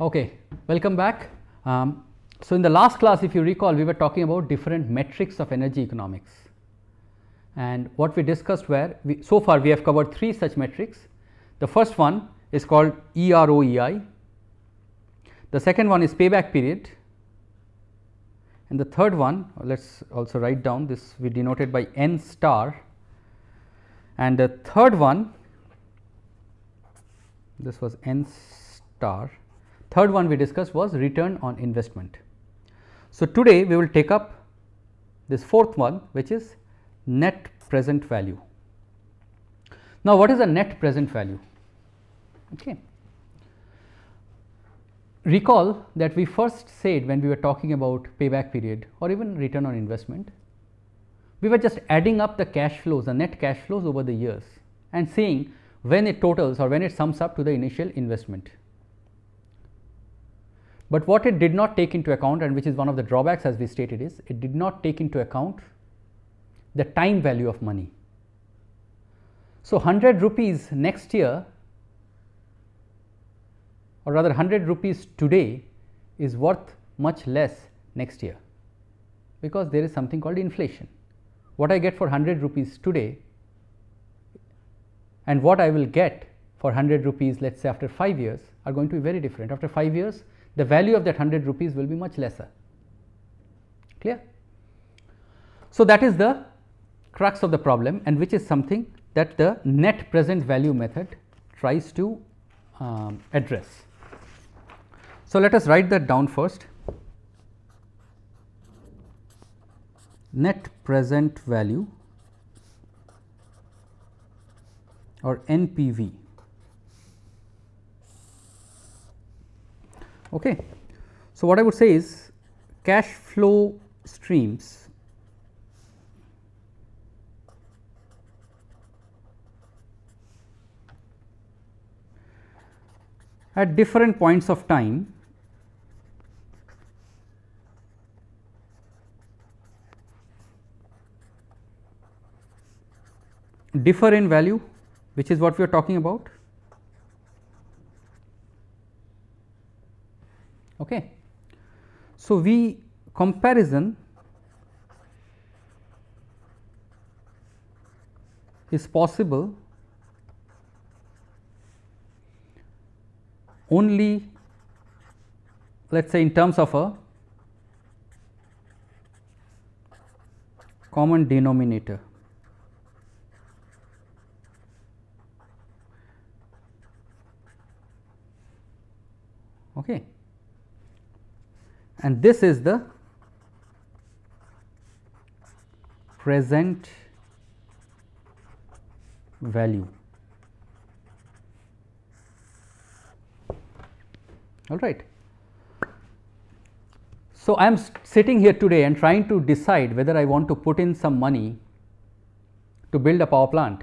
Okay, welcome back. Um, so, in the last class if you recall we were talking about different metrics of energy economics. And what we discussed were we, so far we have covered three such metrics. The first one is called EROEI, the second one is payback period. And the third one let us also write down this we denoted by N star. And the third one this was N star third one we discussed was return on investment. So, today we will take up this fourth one which is net present value. Now, what is a net present value? Okay. Recall that we first said when we were talking about payback period or even return on investment, we were just adding up the cash flows, the net cash flows over the years and seeing when it totals or when it sums up to the initial investment. But what it did not take into account and which is one of the drawbacks as we stated is it did not take into account the time value of money. So, 100 rupees next year or rather 100 rupees today is worth much less next year because there is something called inflation. What I get for 100 rupees today and what I will get for 100 rupees let us say after 5 years are going to be very different. After 5 years the value of that 100 rupees will be much lesser clear. So, that is the crux of the problem and which is something that the net present value method tries to um, address. So, let us write that down first net present value or NPV Okay. So, what I would say is cash flow streams at different points of time differ in value which is what we are talking about Okay. So, we comparison is possible only let us say in terms of a common denominator. Okay and this is the present value. All right. So, I am sitting here today and trying to decide whether I want to put in some money to build a power plant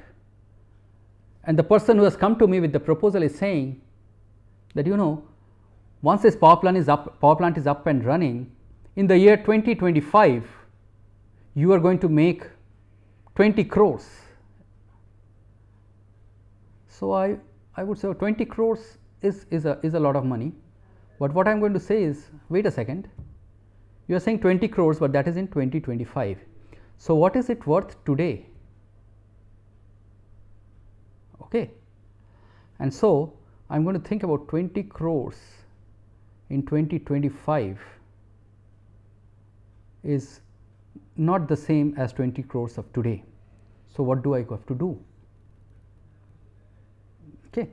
and the person who has come to me with the proposal is saying that you know once this power plant is up power plant is up and running in the year 2025 you are going to make 20 crores. So i i would say 20 crores is is a is a lot of money. But what i'm going to say is wait a second. You are saying 20 crores but that is in 2025 so what is it worth today? Okay. And so i'm going to think about 20 crores in 2025 is not the same as 20 crores of today. So, what do I have to do? Okay.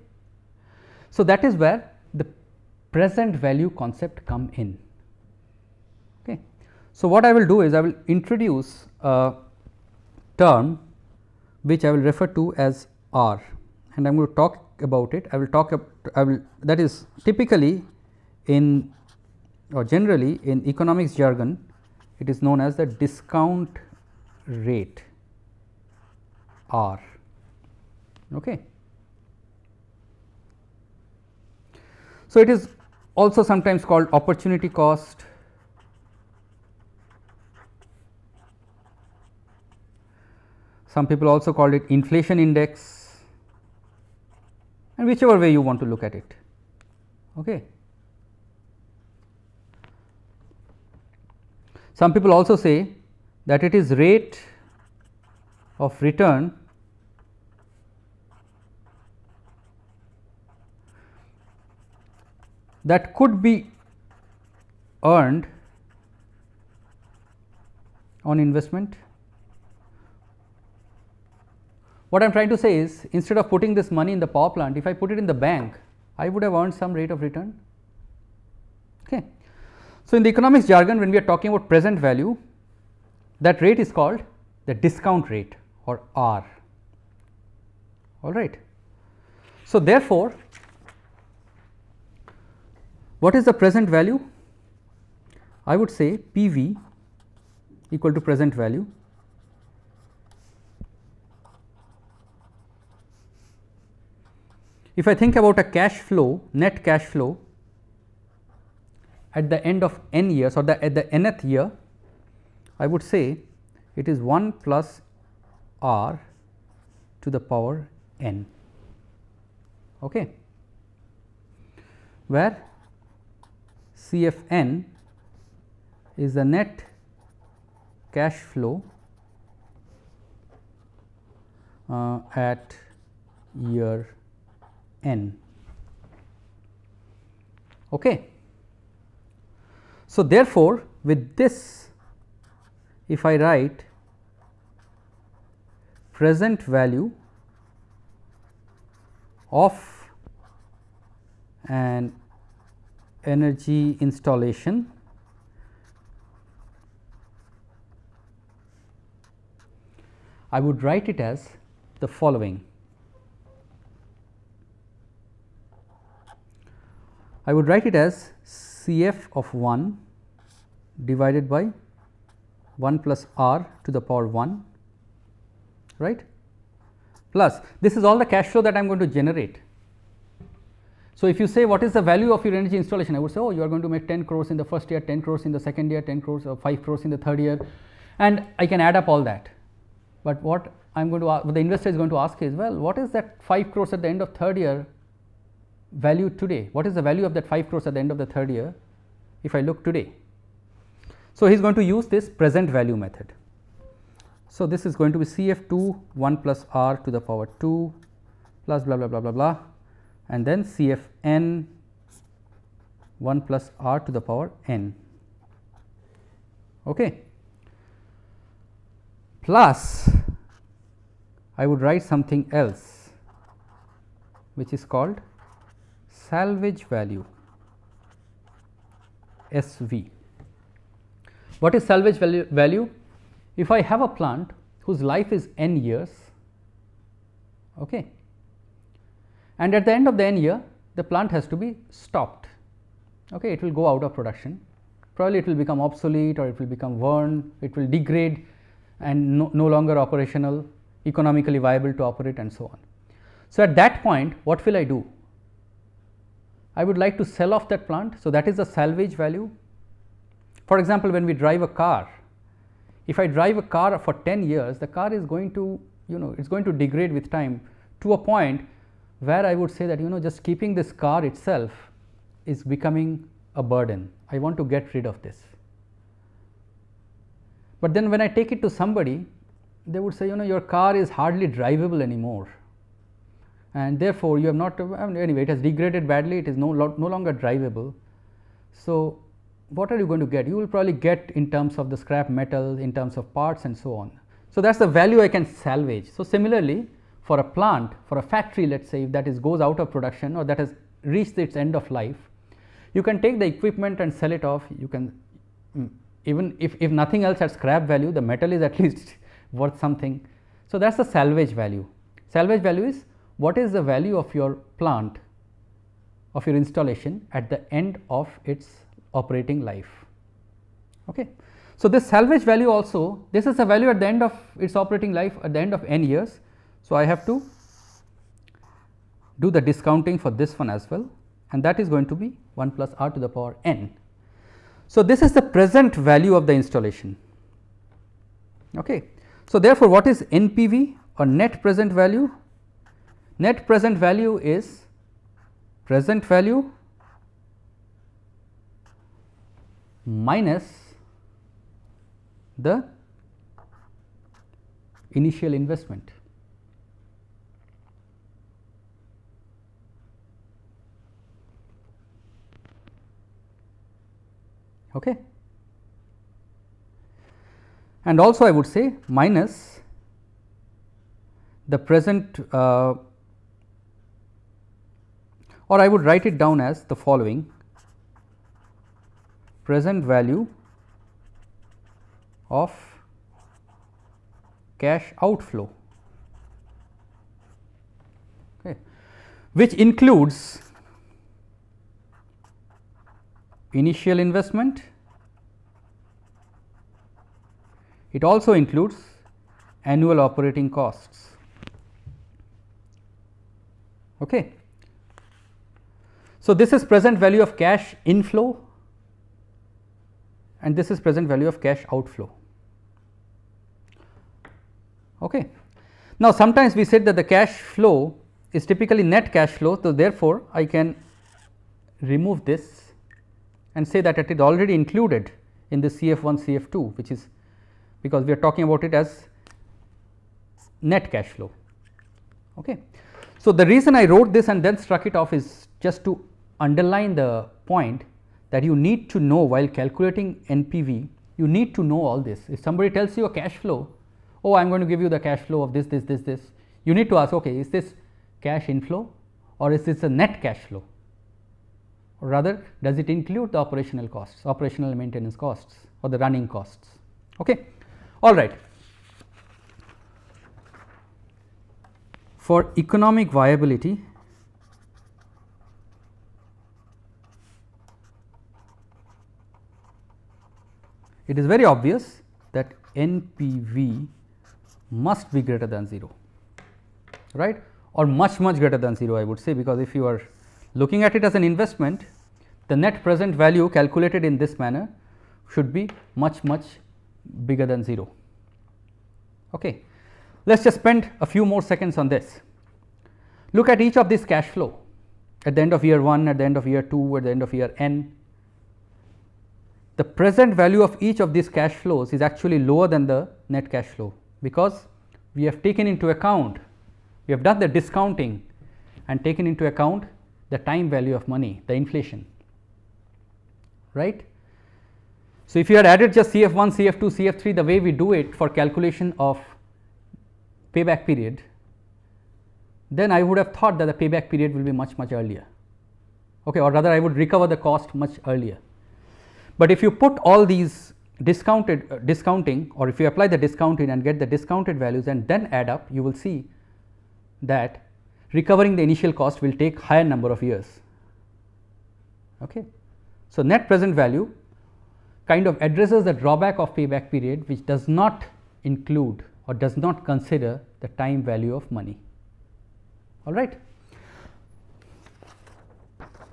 So, that is where the present value concept come in. Okay. So, what I will do is I will introduce a term which I will refer to as R and I am going to talk about it. I will talk I will that is typically in or generally in economics jargon it is known as the discount rate R. Okay. So, it is also sometimes called opportunity cost, some people also call it inflation index and whichever way you want to look at it. Okay. Some people also say that it is rate of return that could be earned on investment. What I am trying to say is instead of putting this money in the power plant, if I put it in the bank, I would have earned some rate of return. Okay. So, in the economics jargon when we are talking about present value, that rate is called the discount rate or R. All right. So, therefore, what is the present value? I would say P v equal to present value If I think about a cash flow, net cash flow at the end of n years or the at the nth year, I would say it is 1 plus r to the power n, okay, where C f n is the net cash flow uh, at year n. Okay. So, therefore, with this if I write present value of an energy installation I would write it as the following. I would write it as C f of 1 divided by 1 plus r to the power 1 right plus this is all the cash flow that I am going to generate. So, if you say what is the value of your energy installation I would say oh you are going to make 10 crores in the first year 10 crores in the second year 10 crores or 5 crores in the third year and I can add up all that. But what I am going to ask, the investor is going to ask is well what is that 5 crores at the end of third year value today? What is the value of that 5 crores at the end of the third year if I look today? So, he is going to use this present value method. So, this is going to be C f 2 1 plus r to the power 2 plus blah blah blah blah blah and then C f n 1 plus r to the power n. Okay. Plus I would write something else which is called salvage value S v. What is salvage value, value? If I have a plant whose life is n years okay, and at the end of the n year the plant has to be stopped, okay, it will go out of production probably it will become obsolete or it will become worn, it will degrade and no, no longer operational economically viable to operate and so on. So, at that point what will I do? I would like to sell off that plant. So, that is the salvage value. For example, when we drive a car, if I drive a car for 10 years, the car is going to you know it is going to degrade with time to a point where I would say that you know just keeping this car itself is becoming a burden. I want to get rid of this. But then when I take it to somebody, they would say you know your car is hardly drivable anymore and therefore, you have not anyway it has degraded badly it is no, no longer drivable. So, what are you going to get? You will probably get in terms of the scrap metal, in terms of parts and so on. So, that is the value I can salvage. So, similarly for a plant, for a factory let us say if that is goes out of production or that has reached its end of life, you can take the equipment and sell it off. You can mm, even if, if nothing else at scrap value, the metal is at least worth something. So, that is the salvage value. Salvage value is what is the value of your plant of your installation at the end of its operating life. Okay. So, this salvage value also this is a value at the end of its operating life at the end of n years. So, I have to do the discounting for this one as well and that is going to be 1 plus r to the power n. So, this is the present value of the installation. Okay. So, therefore, what is NPV or net present value Net present value is present value minus the initial investment. Okay. And also I would say minus the present uh, or I would write it down as the following present value of cash outflow okay, which includes initial investment, it also includes annual operating costs. Okay. So, this is present value of cash inflow and this is present value of cash outflow. Okay. Now, sometimes we said that the cash flow is typically net cash flow. So, therefore, I can remove this and say that it is already included in the CF 1 CF 2 which is because we are talking about it as net cash flow. Okay. So, the reason I wrote this and then struck it off is just to underline the point that you need to know while calculating NPV, you need to know all this. If somebody tells you a cash flow, oh, I am going to give you the cash flow of this, this, this, this, you need to ask, okay, is this cash inflow or is this a net cash flow? Or rather, does it include the operational costs, operational maintenance costs or the running costs? Okay. All right. For economic viability, it is very obvious that NPV must be greater than 0 right or much much greater than 0 I would say because if you are looking at it as an investment the net present value calculated in this manner should be much much bigger than 0. Okay. Let us just spend a few more seconds on this. Look at each of these cash flow at the end of year 1, at the end of year 2, at the end of year n the present value of each of these cash flows is actually lower than the net cash flow because we have taken into account we have done the discounting and taken into account the time value of money the inflation right. So, if you had added just CF 1 CF 2 CF 3 the way we do it for calculation of payback period then I would have thought that the payback period will be much much earlier okay or rather I would recover the cost much earlier but if you put all these discounted uh, discounting or if you apply the discounting and get the discounted values and then add up you will see that recovering the initial cost will take higher number of years. Okay. So, net present value kind of addresses the drawback of payback period which does not include or does not consider the time value of money all right.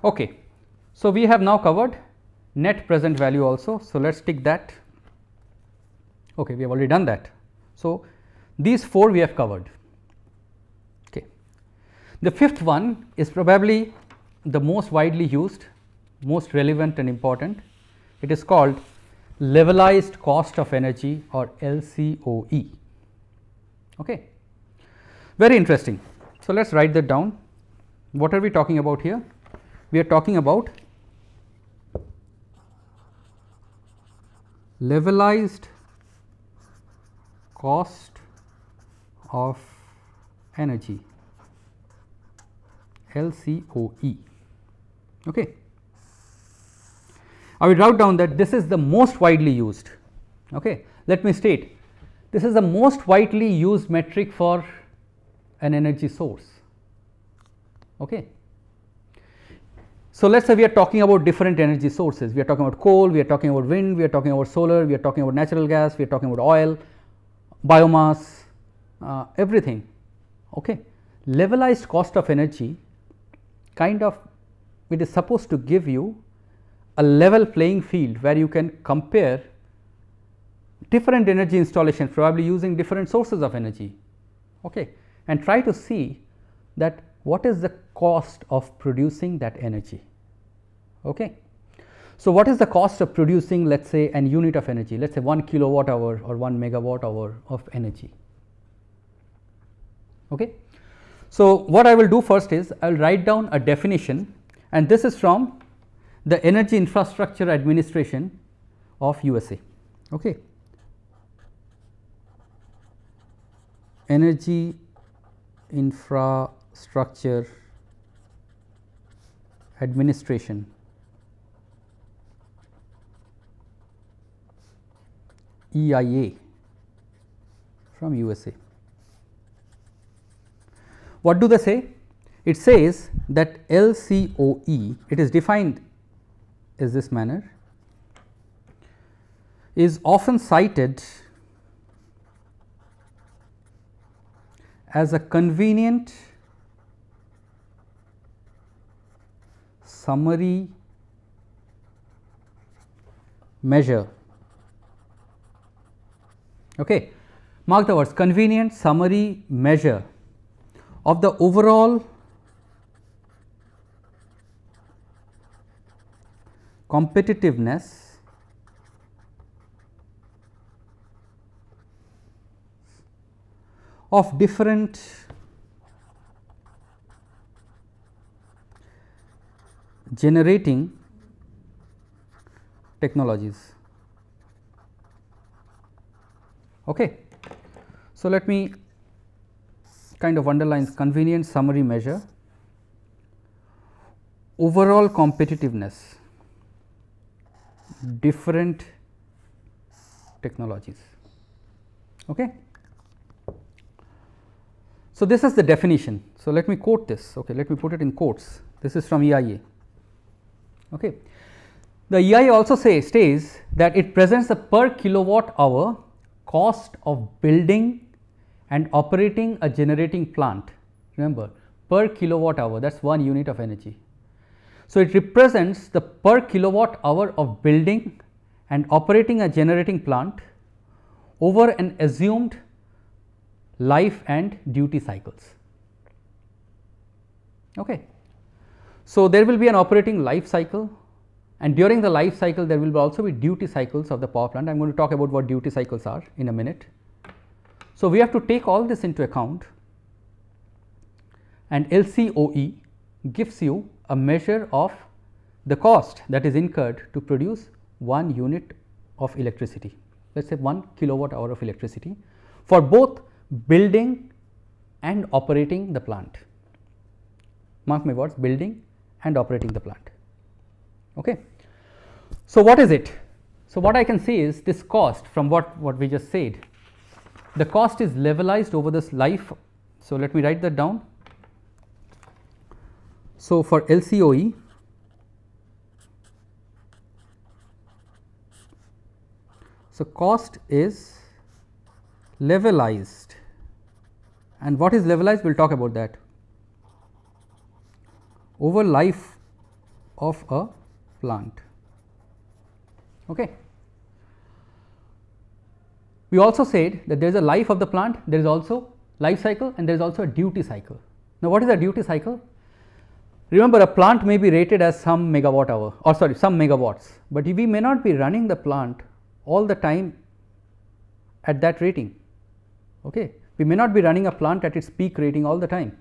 Okay. So, we have now covered net present value also. So, let us take that okay we have already done that. So, these 4 we have covered. Okay. The fifth one is probably the most widely used, most relevant and important. It is called levelized cost of energy or LCOE. Okay. Very interesting. So, let us write that down. What are we talking about here? We are talking about levelized cost of energy LCOE. Okay. I will write down that this is the most widely used. Okay. Let me state this is the most widely used metric for an energy source. Okay. So, let us say we are talking about different energy sources, we are talking about coal, we are talking about wind, we are talking about solar, we are talking about natural gas, we are talking about oil, biomass, uh, everything. Okay. Levelized cost of energy kind of it is supposed to give you a level playing field where you can compare different energy installations probably using different sources of energy okay, and try to see that what is the cost of producing that energy. Okay. So, what is the cost of producing let us say an unit of energy let us say 1 kilowatt hour or 1 megawatt hour of energy. Okay. So, what I will do first is I will write down a definition and this is from the Energy Infrastructure Administration of USA. Okay. Energy Infrastructure Administration EIA from USA. What do they say? It says that LCOE, it is defined as this manner, is often cited as a convenient summary measure. Okay. Mark the words convenient summary measure of the overall competitiveness of different generating technologies. Okay. So, let me kind of underlines convenient summary measure, overall competitiveness, different technologies. Okay. So, this is the definition. So, let me quote this, okay, let me put it in quotes. This is from EIA. Okay. The EIA also say states that it presents the per kilowatt hour cost of building and operating a generating plant remember per kilowatt hour that is one unit of energy. So, it represents the per kilowatt hour of building and operating a generating plant over an assumed life and duty cycles. Okay. So, there will be an operating life cycle and during the life cycle there will also be duty cycles of the power plant. I am going to talk about what duty cycles are in a minute. So, we have to take all this into account and LCOE gives you a measure of the cost that is incurred to produce one unit of electricity let us say 1 kilowatt hour of electricity for both building and operating the plant mark my words building and operating the plant. Okay. So, what is it? So, what I can say is this cost from what, what we just said the cost is levelized over this life. So, let me write that down. So, for LCOE so cost is levelized and what is levelized we will talk about that over life of a plant. Okay. We also said that there is a life of the plant, there is also life cycle and there is also a duty cycle. Now, what is a duty cycle? Remember a plant may be rated as some megawatt hour or sorry some megawatts, but we may not be running the plant all the time at that rating. Okay. We may not be running a plant at its peak rating all the time.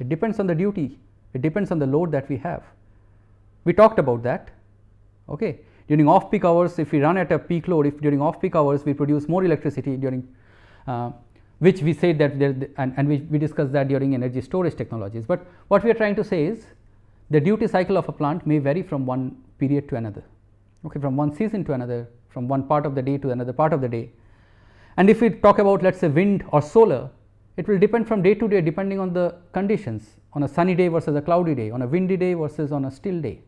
It depends on the duty, it depends on the load that we have. We talked about that. Okay. During off peak hours if we run at a peak load if during off peak hours we produce more electricity during uh, which we said that there and, and we, we discussed that during energy storage technologies. But what we are trying to say is the duty cycle of a plant may vary from one period to another okay, from one season to another from one part of the day to another part of the day. And if we talk about let us say wind or solar it will depend from day to day depending on the conditions on a sunny day versus a cloudy day on a windy day versus on a still day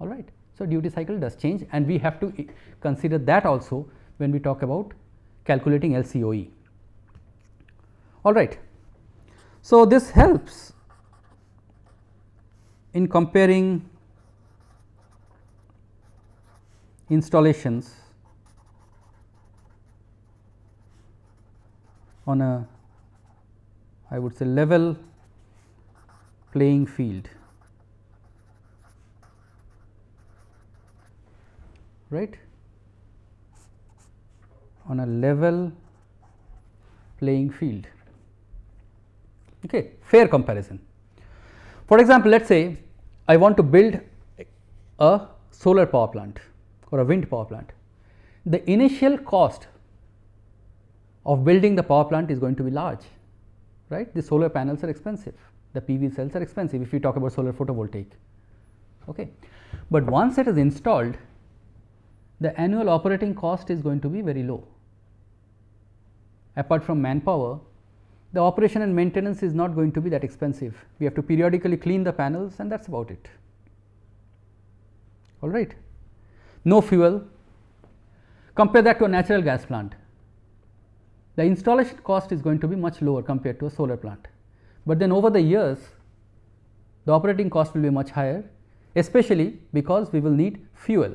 all right. So, duty cycle does change and we have to consider that also when we talk about calculating LCOE. All right. So, this helps in comparing installations on a I would say level playing field. right? On a level playing field. Okay fair comparison. For example let us say i want to build a solar power plant or a wind power plant. The initial cost of building the power plant is going to be large right? The solar panels are expensive. The pv cells are expensive if we talk about solar photovoltaic. Okay. But once it is installed the annual operating cost is going to be very low. Apart from manpower the operation and maintenance is not going to be that expensive. We have to periodically clean the panels and that is about it. All right? No fuel. Compare that to a natural gas plant the installation cost is going to be much lower compared to a solar plant. But then over the years the operating cost will be much higher especially because we will need fuel.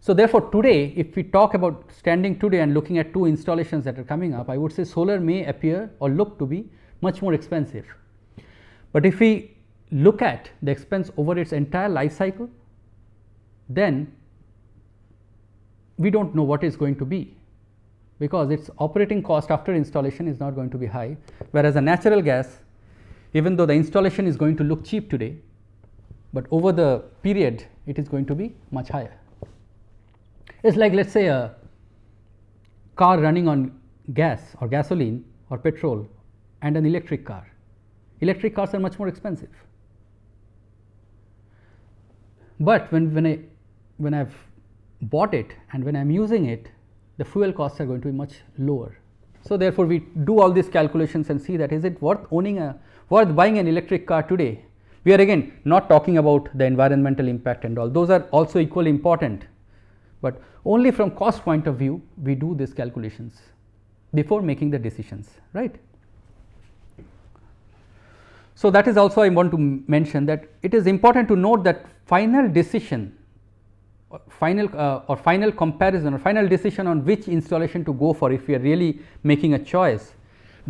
So, therefore, today if we talk about standing today and looking at two installations that are coming up I would say solar may appear or look to be much more expensive. But if we look at the expense over its entire life cycle then we do not know what is going to be because its operating cost after installation is not going to be high, whereas a natural gas even though the installation is going to look cheap today, but over the period it is going to be much higher. It is like let us say a car running on gas or gasoline or petrol and an electric car. Electric cars are much more expensive. But when, when I when I have bought it and when I am using it the fuel costs are going to be much lower. So, therefore, we do all these calculations and see that is it worth owning a worth buying an electric car today. We are again not talking about the environmental impact and all those are also equally important, but only from cost point of view we do these calculations before making the decisions right. So, that is also I want to mention that it is important to note that final decision final uh, or final comparison or final decision on which installation to go for if we are really making a choice.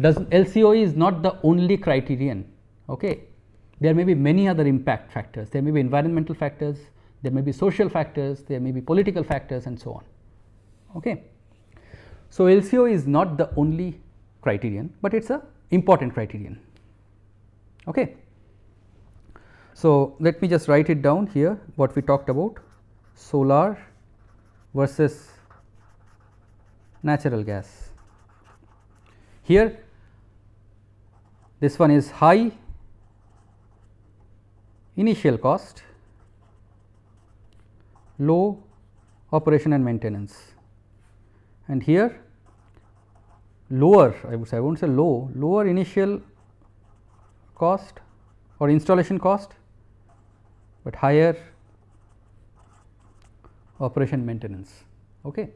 Does LCOE is not the only criterion okay? There may be many other impact factors. There may be environmental factors there may be social factors there may be political factors and so on okay? So LCOE is not the only criterion but it's a important criterion okay? So let me just write it down here what we talked about solar versus natural gas. Here this one is high initial cost, low operation and maintenance and here lower I would say I will not say low lower initial cost or installation cost, but higher operation maintenance. Okay.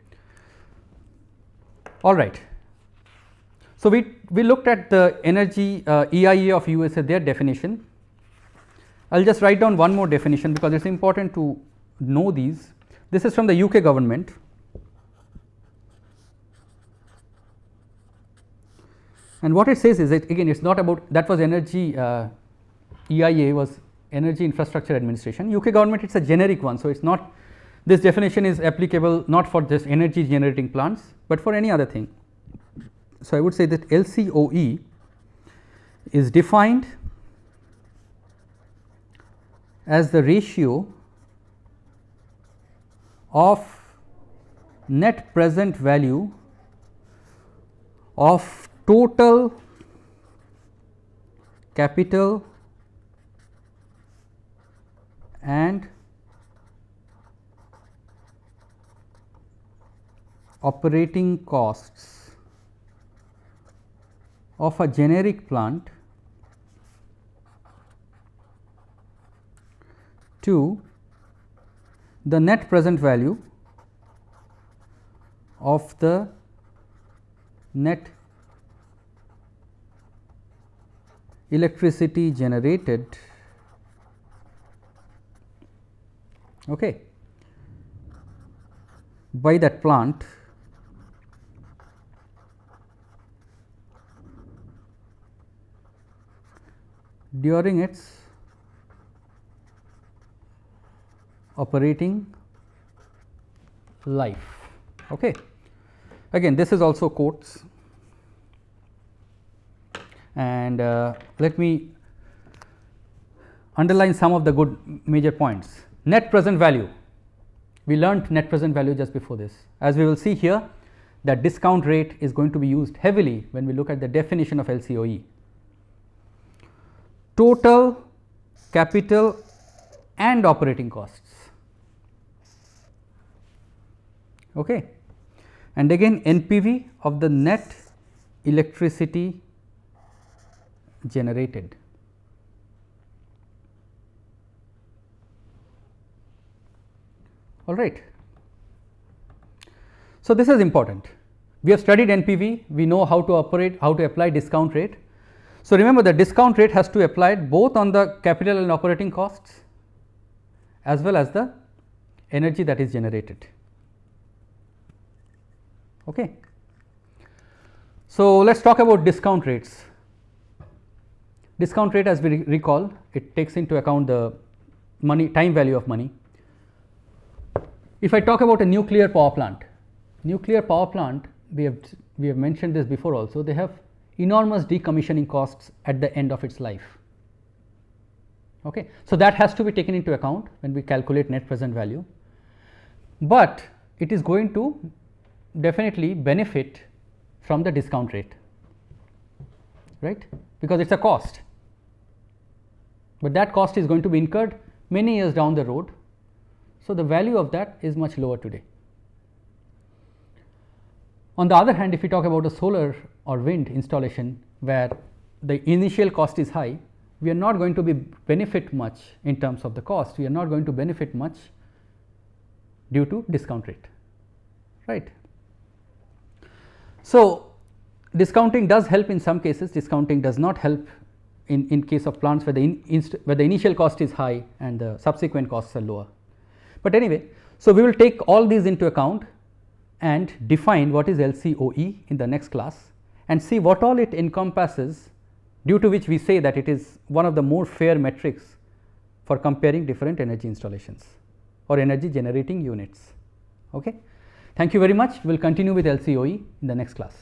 All right. So, we, we looked at the energy uh, EIA of USA their definition. I will just write down one more definition because it is important to know these. This is from the UK government. And what it says is that again it is not about that was energy uh, EIA was energy infrastructure administration UK government it is a generic one. So, it is not this definition is applicable not for just energy generating plants, but for any other thing. So, I would say that LCOE is defined as the ratio of net present value of total capital and operating costs of a generic plant to the net present value of the net electricity generated. Okay, by that plant during its operating life. Okay. Again this is also quotes and uh, let me underline some of the good major points. Net present value, we learnt net present value just before this. As we will see here that discount rate is going to be used heavily when we look at the definition of LCOE. Total capital and operating costs. Okay. And again NPV of the net electricity generated. All right. So, this is important. We have studied NPV, we know how to operate, how to apply discount rate. So, remember the discount rate has to be applied both on the capital and operating costs as well as the energy that is generated. Okay. So, let us talk about discount rates. Discount rate as we recall it takes into account the money time value of money. If I talk about a nuclear power plant, nuclear power plant we have we have mentioned this before also they have enormous decommissioning costs at the end of its life. Okay. So, that has to be taken into account when we calculate net present value, but it is going to definitely benefit from the discount rate right because it is a cost but that cost is going to be incurred many years down the road. So, the value of that is much lower today. On the other hand, if we talk about a solar or wind installation where the initial cost is high, we are not going to be benefit much in terms of the cost, we are not going to benefit much due to discount rate, right. So, discounting does help in some cases, discounting does not help in, in case of plants where the, in, where the initial cost is high and the subsequent costs are lower. But anyway, so we will take all these into account and define what is LCOE in the next class and see what all it encompasses due to which we say that it is one of the more fair metrics for comparing different energy installations or energy generating units. Okay. Thank you very much. We will continue with LCOE in the next class.